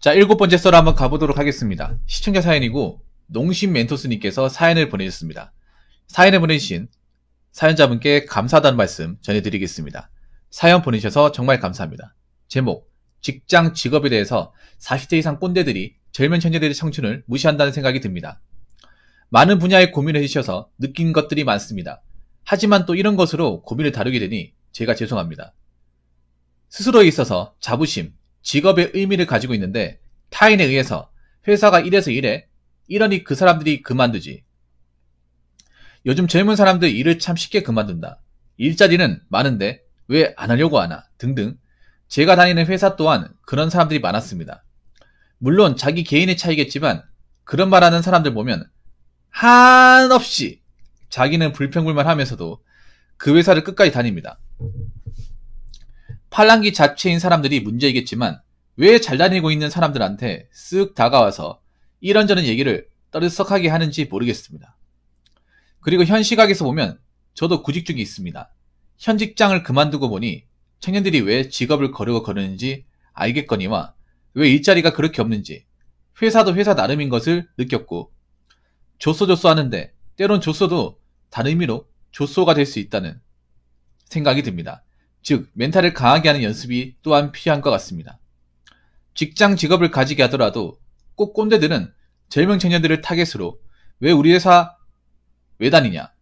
자, 일곱 번째 썰 한번 가보도록 하겠습니다. 시청자 사연이고, 농심 멘토스님께서 사연을 보내주셨습니다. 사연을 보내주신 사연자분께 감사하다는 말씀 전해드리겠습니다. 사연 보내셔서 정말 감사합니다. 제목, 직장 직업에 대해서 40대 이상 꼰대들이 젊은 청년들의 청춘을 무시한다는 생각이 듭니다. 많은 분야의 고민을 해주셔서 느낀 것들이 많습니다. 하지만 또 이런 것으로 고민을 다루게 되니 제가 죄송합니다. 스스로에 있어서 자부심, 직업의 의미를 가지고 있는데 타인에 의해서 회사가 이래서 이래 이러니 그 사람들이 그만두지. 요즘 젊은 사람들 일을 참 쉽게 그만둔다. 일자리는 많은데 왜 안 하려고 하나 등등 제가 다니는 회사 또한 그런 사람들이 많았습니다. 물론 자기 개인의 차이겠지만 그런 말하는 사람들 보면 한없이 자기는 불평불만 하면서도 그 회사를 끝까지 다닙니다. 팔랑기 자체인 사람들이 문제이겠지만 왜 잘 다니고 있는 사람들한테 쓱 다가와서 이런저런 얘기를 떠들썩하게 하는지 모르겠습니다. 그리고 현 시각에서 보면 저도 구직 중이 있습니다. 현 직장을 그만두고 보니 청년들이 왜 직업을 거르고 거르는지 알겠거니와 왜 일자리가 그렇게 없는지 회사도 회사 나름인 것을 느꼈고 조소조소 하는데 때론 조소도 다른 의미로 조소가 될 수 있다는 생각이 듭니다. 즉 멘탈을 강하게 하는 연습이 또한 필요한 것 같습니다. 직장 직업을 가지게 하더라도 꼭 꼰대들은 젊은 청년들을 타겟으로 왜 우리 회사 왜 다니냐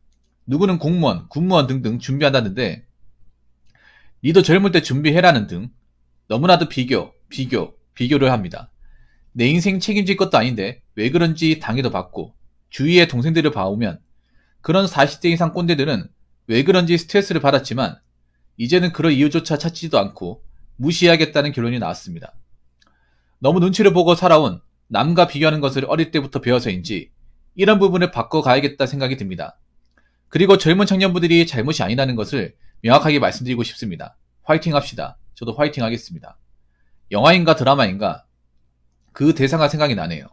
누구는 공무원, 군무원 등등 준비한다는데 니도 젊을 때 준비해라는 등 너무나도 비교, 비교, 비교를 합니다. 내 인생 책임질 것도 아닌데 왜 그런지 당해도 받고 주위의 동생들을 봐오면 그런 40대 이상 꼰대들은 왜 그런지 스트레스를 받았지만 이제는 그럴 이유조차 찾지도 않고 무시해야겠다는 결론이 나왔습니다. 너무 눈치를 보고 살아온 남과 비교하는 것을 어릴 때부터 배워서인지 이런 부분을 바꿔가야겠다 생각이 듭니다. 그리고 젊은 청년부들이 잘못이 아니라는 것을 명확하게 말씀드리고 싶습니다. 화이팅 합시다. 저도 화이팅 하겠습니다. 영화인가 드라마인가 그 대사가 생각이 나네요.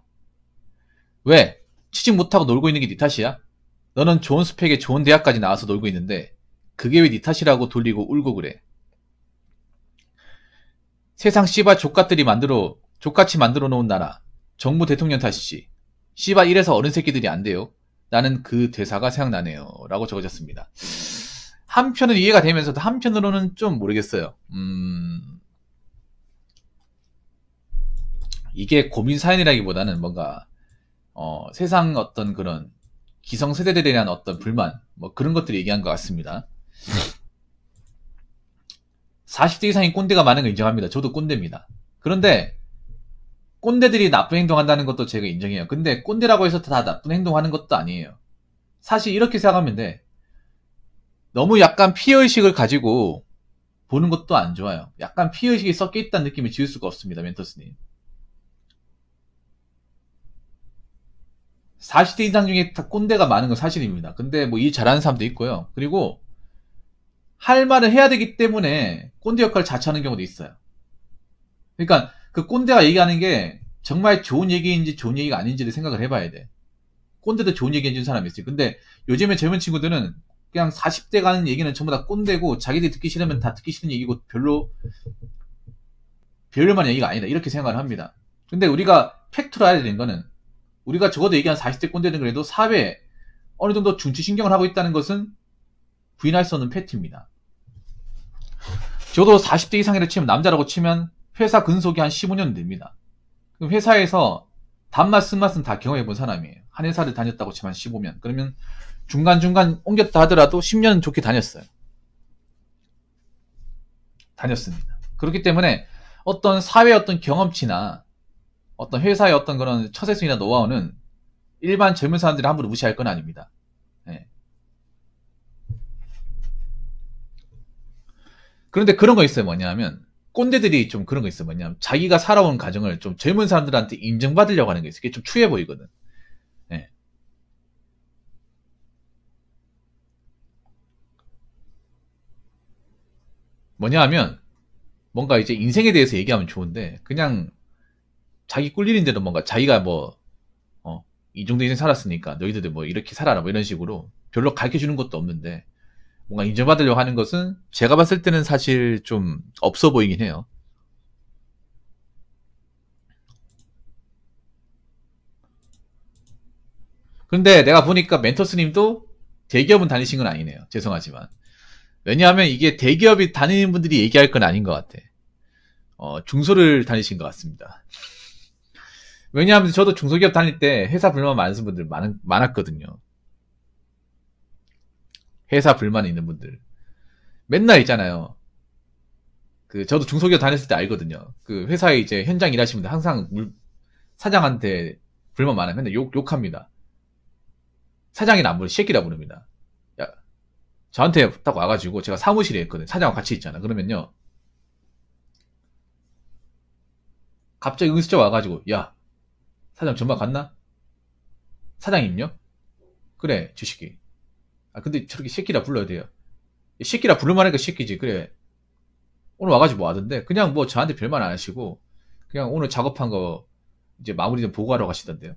왜? 취직 못하고 놀고 있는 게 네 탓이야? 너는 좋은 스펙에 좋은 대학까지 나와서 놀고 있는데 그게 왜 네 탓이라고 돌리고 울고 그래? 세상 씨발 족같들이 만들어 족같이 만들어 놓은 나라 정부 대통령 탓이지. 씨발 이래서 어른 새끼들이 안 돼요. 나는 그 대사가 생각나네요. 라고 적어졌습니다. 한편은 이해가 되면서도 한편으로는 좀 모르겠어요. 음, 이게 고민 사연이라기보다는 뭔가, 어, 세상 어떤 그런 기성세대들에 대한 어떤 불만, 뭐 그런 것들을 얘기한 것 같습니다. 40대 이상의 꼰대가 많은 걸 인정합니다. 저도 꼰대입니다. 그런데, 꼰대들이 나쁜 행동한다는 것도 제가 인정해요. 근데 꼰대라고 해서 다 나쁜 행동하는 것도 아니에요. 사실 이렇게 생각하면 돼. 너무 약간 피해의식을 가지고 보는 것도 안 좋아요. 약간 피해의식이 섞여 있다는 느낌을 지울 수가 없습니다. 멘토스님. 40대 이상 중에 다 꼰대가 많은 건 사실입니다. 근데 뭐 일 잘하는 사람도 있고요. 그리고 할 말을 해야 되기 때문에 꼰대 역할을 자처하는 경우도 있어요. 그러니까 그 꼰대가 얘기하는 게 정말 좋은 얘기인지 좋은 얘기가 아닌지를 생각을 해봐야 돼. 꼰대도 좋은 얘기 해주는 사람이 있어요. 근데 요즘에 젊은 친구들은 그냥 40대 가는 얘기는 전부 다 꼰대고 자기들이 듣기 싫으면 다 듣기 싫은 얘기고 별로 별로만 얘기가 아니다 이렇게 생각을 합니다. 근데 우리가 팩트로 알아야 되는 거는 우리가 적어도 얘기한 40대 꼰대는 그래도 사회에 어느 정도 중추신경을 하고 있다는 것은 부인할 수 없는 팩트입니다. 저도 40대 이상이라 치면 남자라고 치면 회사 근속이 한 15년 됩니다. 회사에서 단맛, 쓴맛은 다 경험해 본 사람이에요. 한 회사를 다녔다고 치면 15년. 그러면 중간중간 옮겼다 하더라도 10년은 좋게 다녔어요. 다녔습니다. 그렇기 때문에 어떤 사회 어떤 경험치나 어떤 회사의 어떤 그런 처세술이나 노하우는 일반 젊은 사람들이 함부로 무시할 건 아닙니다. 네. 그런데 그런 거 있어요. 뭐냐면 꼰대들이 좀 그런 거 있어요. 뭐냐면 자기가 살아온 가정을 좀 젊은 사람들한테 인정받으려고 하는 게 있어요. 그게 좀 추해 보이거든. 뭐냐 하면 뭔가 이제 인생에 대해서 얘기하면 좋은데 그냥 자기 대로 뭔가 자기가 뭐 어, 이 정도 인생 살았으니까 너희들도 뭐 이렇게 살아라 뭐 이런 식으로 별로 가르쳐 주는 것도 없는데 뭔가 인정받으려고 하는 것은 제가 봤을 때는 사실 좀 없어 보이긴 해요. 근데 내가 보니까 멘토스님도 대기업은 다니신 건 아니네요. 죄송하지만. 왜냐하면 이게 대기업이 다니는 분들이 얘기할 건 아닌 것 같아. 어, 중소를 다니신 것 같습니다. 왜냐하면 저도 중소기업 다닐 때 회사 불만 많은 분들 많, 많았거든요. 회사 불만 있는 분들. 맨날 있잖아요. 그, 저도 중소기업 다녔을 때 알거든요. 그 회사에 이제 현장 일하시는 분들 항상 물, 사장한테 불만 많으면 맨날 욕, 욕합니다. 사장이나 안 부르, 새끼라 부릅니다. 야, 저한테 딱 와가지고 제가 사무실에 있거든요. 사장하고 같이 있잖아. 그러면요. 갑자기 은수저 와가지고, 야, 사장 전화 갔나? 사장님요? 그래, 주식이. 아, 근데 저렇게 새끼라 불러야 돼요. 새끼라 부를만 하니까 새끼지. 그래. 오늘 와가지고 뭐 하던데? 그냥 뭐 저한테 별말 안 하시고, 그냥 오늘 작업한 거 이제 마무리 좀 보고하러 가시던데요.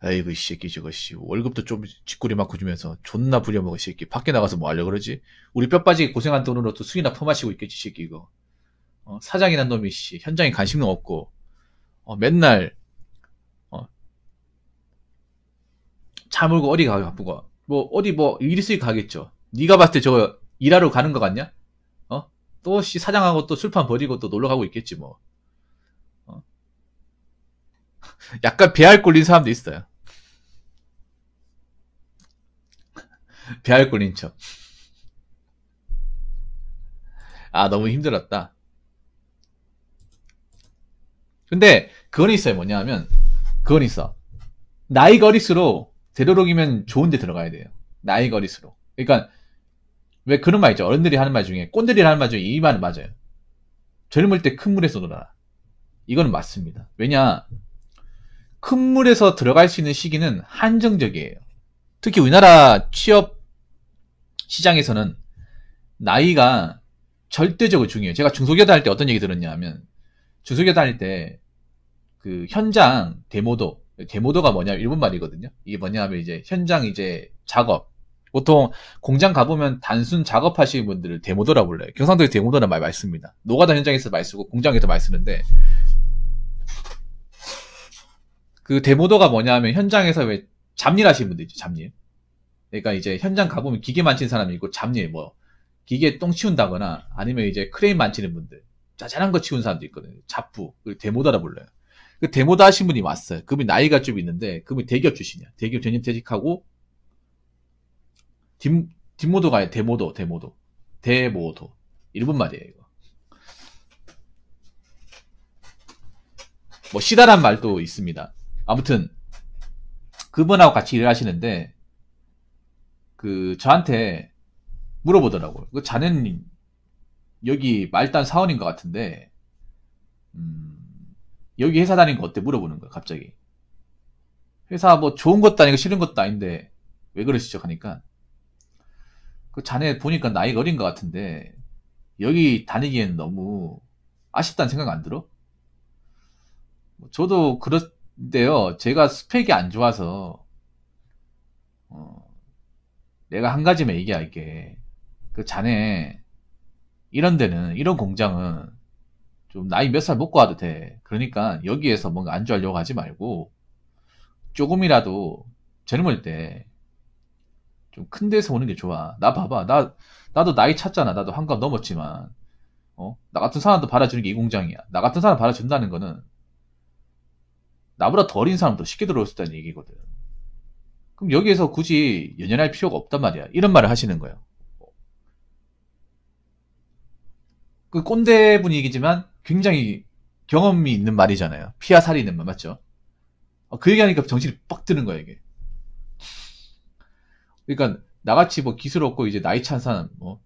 아이고, 이 새끼 저거, 씨. 월급도 좀 쥐꼬리 맞고 주면서 존나 부려먹어, 이 새끼. 밖에 나가서 뭐 하려 그러지? 우리 뼈 빠지게 고생한 돈으로 또 술이나 퍼마시고 있겠지, 이 새끼, 이거. 어, 사장이란 놈이, 씨. 현장에 관심은 없고, 어, 맨날, 차 몰고 어디 가기 바쁘고, 뭐, 어디 뭐, 일 있으니 가겠죠. 네가 봤을 때 저거 일하러 가는 거 같냐? 어? 또, 씨, 사장하고 또 술판 버리고 또 놀러 가고 있겠지, 뭐. 어? 약간 배알 꼴린 사람도 있어요. 배알 꼴린 척. 아, 너무 힘들었다. 근데, 그건 있어요. 뭐냐면, 그건 있어. 나이 거리수로 되도록이면 좋은 데 들어가야 돼요. 나이 거리수로. 그러니까, 왜 그런 말 있죠. 어른들이 하는 말 중에, 꼰들이 하는 말 중에 이 말은 맞아요. 젊을 때 큰 물에서 놀아라. 이거는 맞습니다. 왜냐, 큰 물에서 들어갈 수 있는 시기는 한정적이에요. 특히 우리나라 취업 시장에서는 나이가 절대적으로 중요해요. 제가 중소기업 다닐 때 어떤 얘기 들었냐 하면, 중소기업 다닐 때, 그, 현장 데모도, 데모도가 뭐냐, 일본 말이거든요. 이게 뭐냐 하면 이제, 현장 이제 작업. 보통 공장 가보면 단순 작업하시는 분들을 데모도라고 불러요. 경상도에 데모도라는 말 많이 씁니다. 노가다 현장에서 많이 쓰고, 공장에서 많이 쓰는데, 그 데모도가 뭐냐 하면 현장에서 왜 잡일 하시는 분들 있죠, 잡일. 그러니까 이제 현장 가보면 기계 만지는 사람이 있고, 잡일, 뭐, 기계 똥 치운다거나, 아니면 이제 크레인 만지는 분들, 짜잘한 거 치운 사람도 있거든요. 잡부, 그 데모도라 불러요. 그 데모도 하신 분이 왔어요. 그분이 나이가 좀 있는데, 그분이 대기업 출신이야. 대기업 전임 퇴직하고, 뒷, 뒷모도가 데모도, 데모도. 데모도. 일본 말이에요, 이거. 뭐, 시다란 말도 있습니다. 아무튼, 그분하고 같이 일을 하시는데, 그, 저한테 물어보더라고요. 그 자네는 여기 말단 사원인 것 같은데, 음, 여기 회사 다니는 거 어때? 물어보는 거야, 갑자기. 회사 뭐 좋은 것도 아니고 싫은 것도 아닌데, 왜 그러시죠? 하니까, 그 자네 보니까 나이 어린 것 같은데, 여기 다니기엔 너무 아쉽다는 생각 안 들어? 뭐 저도 그런데요, 제가 스펙이 안 좋아서, 어, 내가 한 가지만 얘기할게. 그 자네, 이런 데는, 이런 공장은, 좀 나이 몇 살 먹고 와도 돼. 그러니까 여기에서 뭔가 안주하려고 하지 말고 조금이라도 젊을 때 좀 큰 데서 오는 게 좋아. 나 봐봐. 나 나도 나이 찼잖아. 나도 한갑 넘었지만 어? 나 같은 사람도 받아주는 게 이 공장이야. 나 같은 사람 받아준다는 거는 나보다 더 어린 사람도 쉽게 들어올 수 있다는 얘기거든. 그럼 여기에서 굳이 연연할 필요가 없단 말이야. 이런 말을 하시는 거예요. 그 꼰대 분위기지만 굉장히 경험이 있는 말이잖아요. 피와 살이 있는 말 맞죠? 어, 그 얘기하니까 정신이 빡 드는 거야 이게. 그러니까 나같이 뭐 기술 없고 이제 나이 찬 사람 뭐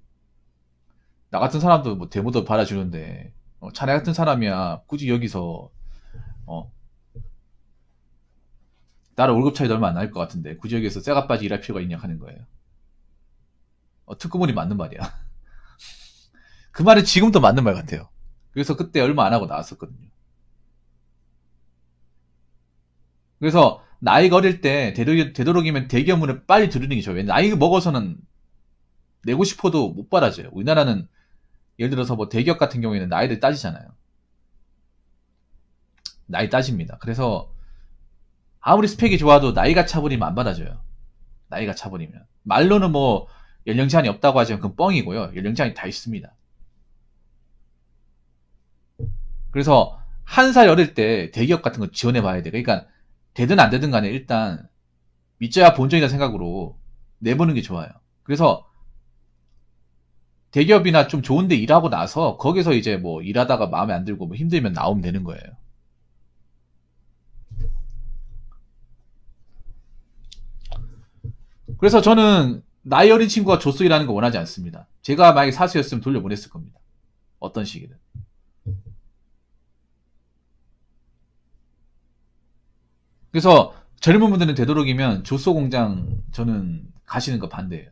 나 같은 사람도 뭐 데모도 받아주는데 어, 자네 같은 사람이야 굳이 여기서 어 나랑 월급 차이도 얼마 안 날 것 같은데 굳이 여기서 쇠가 빠지 일할 필요가 있냐 하는 거예요. 어, 특구물이 맞는 말이야. 그 말은 지금도 맞는 말 같아요. 그래서 그때 얼마 안 하고 나왔었거든요. 그래서 나이가 어릴 때 되도록, 이면 대기업문을 빨리 들으는 게 좋아요. 나이 먹어서는 내고 싶어도 못 받아줘요. 우리나라는 예를 들어서 뭐 대기업 같은 경우에는 나이를 따지잖아요. 나이 따집니다. 그래서 아무리 스펙이 좋아도 나이가 차버리면 안 받아줘요. 나이가 차버리면. 말로는 뭐 연령 제한이 없다고 하지만 그건 뻥이고요. 연령 제한이 다 있습니다. 그래서 한 살 어릴 때 대기업 같은 거 지원해 봐야 돼. 그러니까 되든 안 되든 간에 일단 믿져야 본전이다 생각으로 내보는 게 좋아요. 그래서 대기업이나 좀 좋은데 일하고 나서 거기서 이제 뭐 일하다가 마음에 안 들고 뭐 힘들면 나오면 되는 거예요. 그래서 저는 나이 어린 친구가 조수 일하는 거 원하지 않습니다. 제가 만약에 사수였으면 돌려보냈을 겁니다. 어떤 식이든. 그래서 젊은 분들은 되도록이면 조소 공장 저는 가시는 거 반대예요.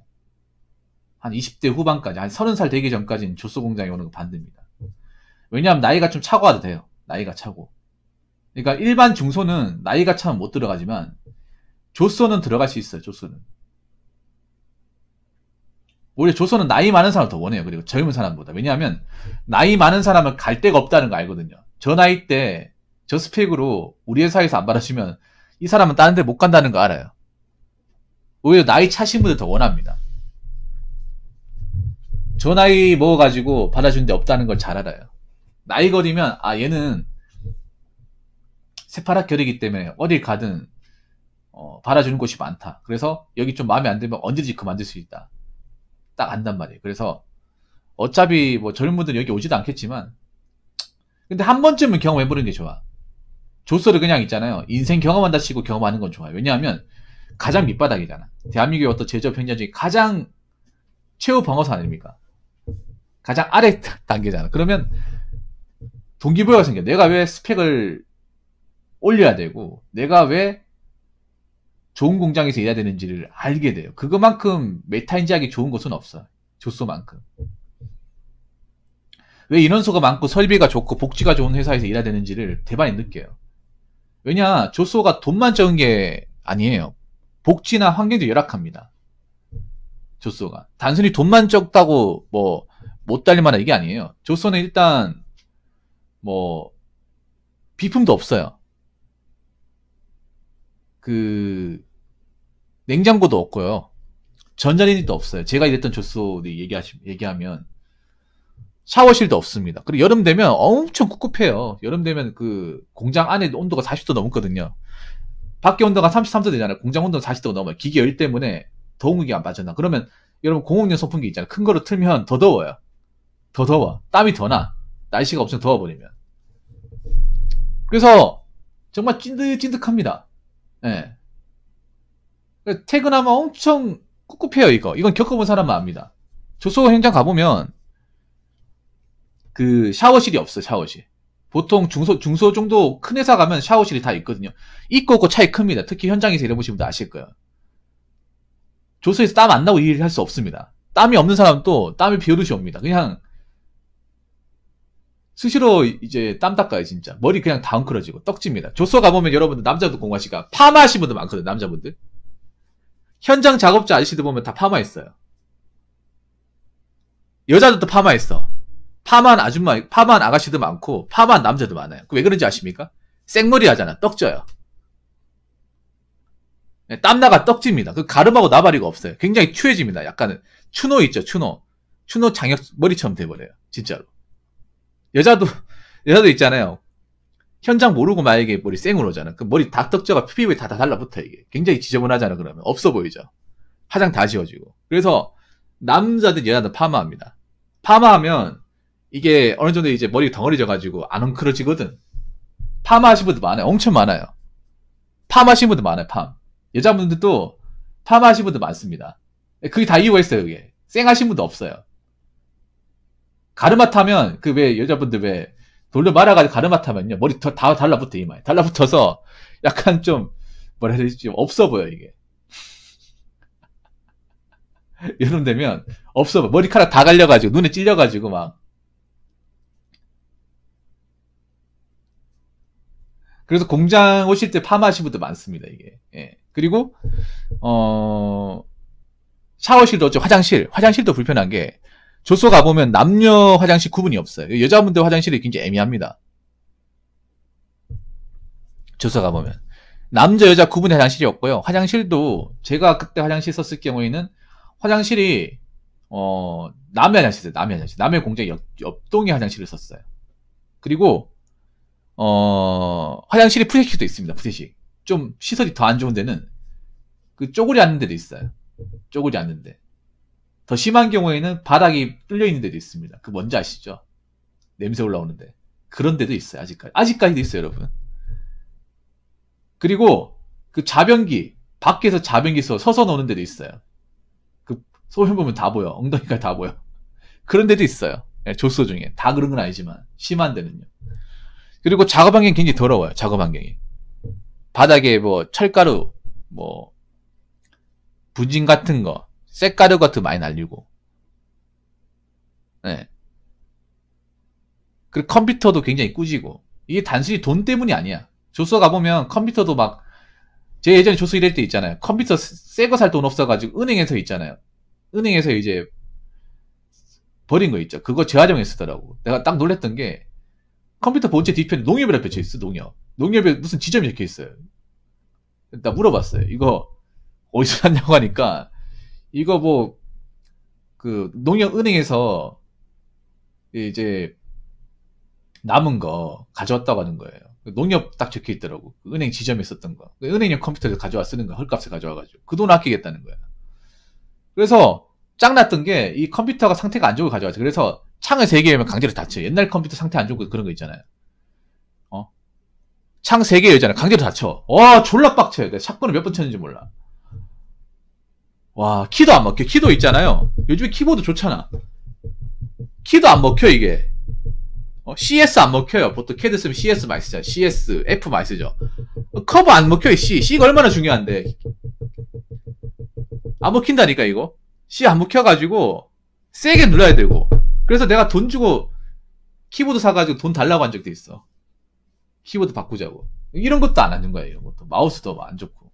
한 20대 후반까지, 한 30살 되기 전까지는 조소 공장에 오는 거 반대입니다. 왜냐하면 나이가 좀 차고 와도 돼요. 나이가 차고. 그러니까 일반 중소는 나이가 차면 못 들어가지만 조소는 들어갈 수 있어요. 조소는. 오히려 조선은 나이 많은 사람을 더 원해요. 그리고 젊은 사람보다. 왜냐하면 나이 많은 사람은 갈 데가 없다는 거 알거든요. 저 나이 때 저 스펙으로 우리 회사에서 안 받아주면 이 사람은 다른 데 못 간다는 거 알아요. 오히려 나이 차신 분들 더 원합니다. 저 나이 먹어가지고 받아준 데 없다는 걸 잘 알아요. 나이 거리면 아 얘는 새파랗 결이기 때문에 어딜 가든 어, 받아주는 곳이 많다. 그래서 여기 좀 마음에 안 들면 언제든지 그만둘 수 있다. 딱 안단 말이에요. 그래서 어차피 뭐 젊은 분들 여기 오지도 않겠지만 근데 한 번쯤은 경험해보는 게 좋아. 조서를 그냥 있잖아요. 인생 경험한다 치고 경험하는 건 좋아요. 왜냐하면 가장 밑바닥이잖아. 대한민국의 어떤 제조업 현장 중에 가장 최후 방어사 아닙니까? 가장 아래 단계잖아. 그러면 동기부여가 생겨. 내가 왜 스펙을 올려야 되고, 내가 왜 좋은 공장에서 일해야 되는지를 알게 돼요. 그것만큼 메타인지하기 좋은 곳은 없어. 조소만큼. 왜 인원수가 많고 설비가 좋고 복지가 좋은 회사에서 일해야 되는지를 대반히 느껴요. 왜냐, 조소가 돈만 적은 게 아니에요. 복지나 환경도 열악합니다. 조소가. 단순히 돈만 적다고 뭐, 못 달릴 만한 이게 아니에요. 조소는 일단, 뭐, 비품도 없어요. 그 냉장고도 없고요. 전자레인지도 없어요. 제가 일했던 조소들이 얘기하시, 얘기하면 샤워실도 없습니다. 그리고 여름 되면 엄청 꿉꿉해요. 여름 되면 그 공장 안에 온도가 40도 넘거든요. 밖에 온도가 33도 되잖아요. 공장 온도가 40도 넘어요. 기계 열 때문에 더운 게안 빠져나. 그러면 여러분 공업용 선풍기 있잖아요. 큰 거로 틀면 더 더워요. 더 더워. 땀이 더 나. 날씨가 엄청 더워버리면. 그래서 정말 찐득찐득합니다. 예. 네. 퇴근하면 엄청 꿉꿉해요, 이거. 이건 겪어본 사람만 압니다. 조소 현장 가보면, 그, 샤워실이 없어요, 샤워실. 보통 중소, 중소 정도 큰 회사 가면 샤워실이 다 있거든요. 있고 없고 차이 큽니다. 특히 현장에서 일해보신 분들 아실 거예요. 조소에서 땀 안 나고 일을 할 수 없습니다. 땀이 없는 사람도 땀이 비오듯이 옵니다. 그냥, 수시로 이제 땀 닦아요, 진짜. 머리 그냥 다 엉클어지고, 떡집니다. 조소 가보면 여러분들 남자도 공부하시니까 파마 하신 분들 많거든요, 남자분들. 현장 작업자 아저씨들 보면 다 파마 했어요. 여자들도 파마 했어. 파마한 아줌마, 파마한 아가씨도 많고, 파마한 남자도 많아요. 왜 그런지 아십니까? 생머리 하잖아. 떡져요. 네, 땀나가 떡집니다. 그 가름하고 나발이가 없어요. 굉장히 추해집니다. 약간은. 추노 있죠, 추노. 추노 장혁 머리처럼 돼버려요. 진짜로. 여자도, 여자도 있잖아요. 현장 모르고 만약에 머리 생으로 오잖아. 그 머리 다 떡져가 피부에 다, 다 달라붙어, 이게. 굉장히 지저분하잖아, 그러면. 없어 보이죠? 화장 다 지워지고. 그래서, 남자들, 여자들 파마합니다. 파마하면, 이게 어느 정도 이제 머리 덩어리 져가지고 안 엉클어지거든. 파마 하신 분들 많아요. 엄청 많아요. 파마 하신 분들 많아요, 팜. 여자분들도 파마 하신 분들 많습니다. 그게 다 이유가 있어요, 그게. 쌩 하신 분도 없어요. 가르마 타면, 그 왜, 여자분들 왜, 돌려 말아가지고 가르마 타면요. 머리 다, 다 달라붙어, 이마에. 달라붙어서 약간 좀, 뭐라 해야 되지? 좀 없어 보여, 이게. 여름 되면 없어 보여. 머리카락 다 갈려가지고, 눈에 찔려가지고 막. 그래서 공장 오실 때 파마하신 분들 많습니다, 이게. 예. 그리고, 어, 샤워실도 어째 화장실, 화장실도 불편한 게, 조소 가보면 남녀 화장실 구분이 없어요. 여자분들 화장실이 굉장히 애매합니다. 조소 가보면. 남자 여자 구분의 화장실이었고요. 화장실도 제가 그때 화장실 썼을 경우에는 화장실이 어 남의 화장실 남의 화장실 남의 공장 옆, 옆동의 화장실을 썼어요. 그리고 어 화장실이 푸세식도 있습니다. 푸세식 좀 시설이 더 안 좋은 데는 그 쪼그리 앉는 데도 있어요. 쪼그리 앉는 데. 더 심한 경우에는 바닥이 뚫려 있는 데도 있습니다. 그 뭔지 아시죠? 냄새 올라오는데. 그런 데도 있어요. 아직까지. 아직까지도 있어요, 여러분. 그리고 그 자변기, 밖에서 자변기 서 서서 노는 데도 있어요. 그 소변 보면 다 보여. 엉덩이가 다 보여. 그런 데도 있어요. 네, 조소 중에. 다 그런 건 아니지만. 심한 데는요. 그리고 작업 환경이 굉장히 더러워요. 작업 환경이. 바닥에 뭐 철가루, 뭐 분진 같은 거, 쇳가루 같은 거 많이 날리고. 네. 그리고 컴퓨터도 굉장히 꾸지고. 이게 단순히 돈 때문이 아니야. 조서 가보면 컴퓨터도 막, 제 예전에 조서 일할 때 있잖아요. 컴퓨터 새 거 살 돈 없어가지고 은행에서 있잖아요. 은행에서 이제 버린 거 있죠. 그거 재활용해 쓰더라고. 내가 딱 놀랬던 게 컴퓨터 본체 뒤편에 농협이라 펼쳐 있어, 농협. 농협에 무슨 지점이 적혀 있어요. 나 물어봤어요. 이거 어디서 샀냐고 하니까 이거 뭐 그 농협 은행에서 이제 남은 거 가져왔다고 하는 거예요. 농협 딱 적혀 있더라고. 그 은행 지점에 썼던 거. 그 은행용 컴퓨터를 가져와 쓰는 거, 헐값에 가져와가지고. 그 돈 아끼겠다는 거야. 그래서 짱났던 게 이 컴퓨터가 상태가 안 좋고 가져왔죠. 그래서 창을 3개 열면 강제로 닫혀. 옛날 컴퓨터 상태 안 좋고 그런 거 있잖아요. 어? 창 3개 열잖아요. 강제로 닫혀. 와, 졸라 빡쳐요. 내가 사건을 몇 번 쳤는지 몰라. 와, 키도 안 먹혀. 키도 있잖아요. 요즘에 키보드 좋잖아. 키도 안 먹혀, 이게. 어, CS 안 먹혀요. 보통 캐드 쓰면 CS 많이 쓰잖아. CS, F 많이 쓰죠. 커버 안 먹혀요, C. C가 얼마나 중요한데. 안 먹힌다니까, 이거. C 안 먹혀가지고, 세게 눌러야 되고. 그래서 내가 돈 주고, 키보드 사가지고 돈 달라고 한 적도 있어. 키보드 바꾸자고. 이런 것도 안 하는 거야, 이런 것도. 마우스도 안 좋고.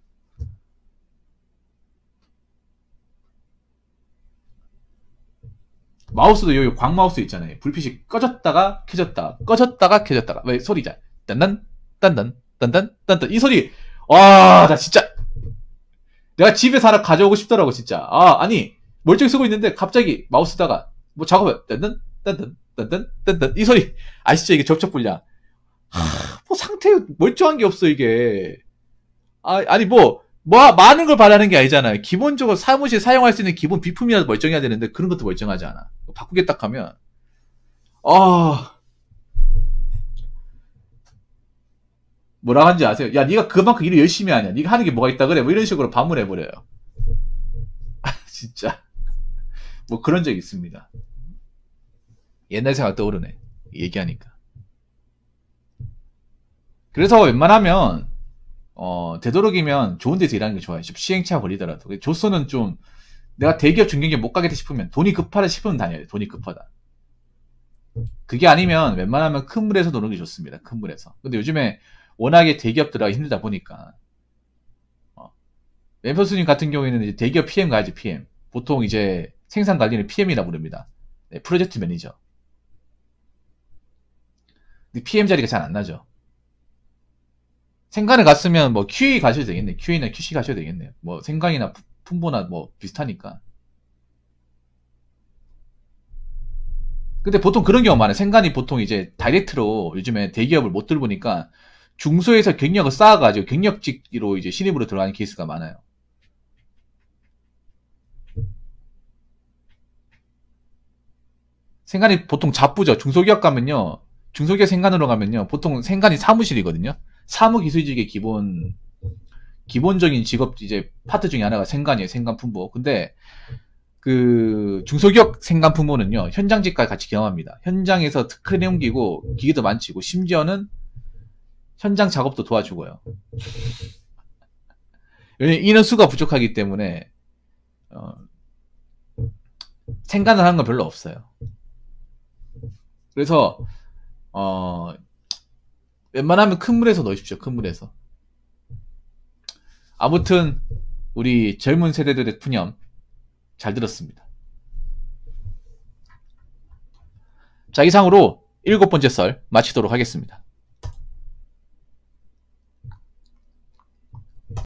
마우스도 여기 광마우스 있잖아요. 불빛이 꺼졌다가 켜졌다, 꺼졌다가 켜졌다가. 왜 소리자? 딴단, 딴단, 딴단, 딴단. 이 소리. 와, 나 진짜. 내가 집에서 하나 가져오고 싶더라고, 진짜. 아, 아니, 멀쩡히 쓰고 있는데 갑자기 마우스다가 뭐 작업해. 딴단, 딴단, 딴단, 딴단. 이 소리. 아시죠? 이게 접촉 불량. 하, 뭐 상태 멀쩡한 게 없어, 이게. 아, 아니, 뭐, 뭐 많은 걸 바라는 게 아니잖아요. 기본적으로 사무실 사용할 수 있는 기본 비품이라도 멀쩡해야 되는데 그런 것도 멀쩡하지 않아. 바꾸겠다 하면 아 뭐라 하는지 아세요? 야 네가 그만큼 일을 열심히 하냐? 네가 하는 게 뭐가 있다 그래? 뭐 이런 식으로 반문해 버려요. 진짜 뭐 그런 적 있습니다. 옛날 생각 떠오르네. 얘기하니까. 그래서 웬만하면 어, 되도록이면 좋은 데서 일하는 게 좋아요. 시행착오 걸리더라도. 조선은 좀, 내가 대기업 중견기업 못 가겠다 싶으면, 돈이 급하다 싶으면 다녀야 돼. 돈이 급하다. 그게 아니면 웬만하면 큰 물에서 노는 게 좋습니다. 큰 물에서. 근데 요즘에 워낙에 대기업 들어가기 힘들다 보니까, 어, 멤버스님 같은 경우에는 이제 대기업 PM 가야지, PM. 보통 이제 생산 관리는 PM이라 부릅니다. 네, 프로젝트 매니저. PM 자리가 잘 안 나죠. 생간에 갔으면 뭐 QA 가셔도 되겠네. QA나 QC 가셔도 되겠네요. 뭐 생강이나 품보나 뭐 비슷하니까. 근데 보통 그런 경우 많아요. 생간이 보통 이제 다이렉트로 요즘에 대기업을 못 들보니까 중소에서 경력을 쌓아가지고 경력직으로 이제 신입으로 들어가는 케이스가 많아요. 생간이 보통 잡부죠. 중소기업 가면요. 중소기업 생간으로 가면요. 보통 생간이 사무실이거든요. 사무기술직의 기본 기본적인 직업 이제 파트 중에 하나가 생간이에요. 생간 품보. 근데 그 중소기업 생간 품보는요. 현장직까지 같이 경험합니다. 현장에서 특크레 옮기고 기계도 만지고 심지어는 현장 작업도 도와주고요. 왜냐면 인원 수가 부족하기 때문에 어, 생간을 하는 건 별로 없어요. 그래서 어, 웬만하면 큰 물에서 넣으십시오. 큰 물에서. 아무튼 우리 젊은 세대들의 푸념 잘 들었습니다. 자 이상으로 일곱 번째 썰 마치도록 하겠습니다.